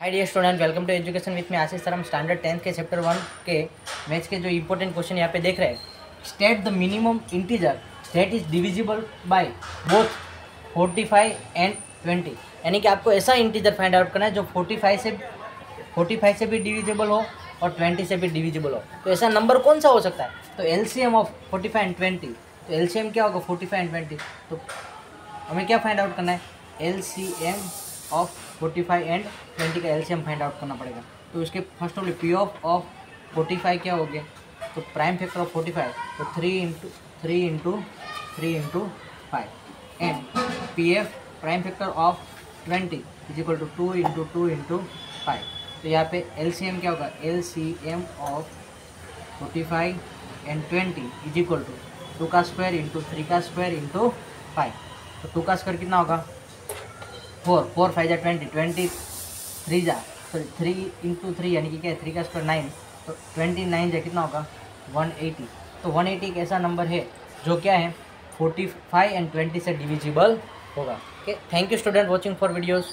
Hi dear student welcome to education with me Ashish sir हम standard tenth के chapter one के maths के जो इंपॉर्टेंट क्वेश्चन यहाँ पे देख रहे हैं। State the minimum integer that is divisible by both 45 and 20 यानी कि आपको ऐसा इंटीजर फाइंड आउट करना है जो 45 से 45 से भी डिविजिबल हो और 20 से भी डिविजिबल हो। तो ऐसा नंबर कौन सा हो सकता है? तो एलसीएम ऑफ़ 45 एंड 20 तो एलसीएम क्या होगा? 45 एंड 20 तो हमें क्या फाइंड आउट करना है? LCM of forty five and twenty का एलसीएम फाइंड आउट करना पड़ेगा। तो इसके first of P of of forty five क्या हो गया? तो prime factor of forty five तो three into three into three into five and P F prime factor of twenty is equal to two into two into five तो यहाँ पे L C M क्या होगा? L C M of forty five and twenty is equal to two का square into three का square into five तो two का square कितना होगा? फोर फोर फाइव जा ट्वेंटी ट्वेंटी थ्री जा सॉरी थ्री इंटू थ्री यानी कि क्या है? थ्री का स्क्वायर नाइन तो ट्वेंटी नाइन जै कितना होगा? वन एटी तो वन एटी एक ऐसा नंबर है जो क्या है? फोर्टी फाइव एंड ट्वेंटी से डिविजिबल होगा. Okay thank you student watching for videos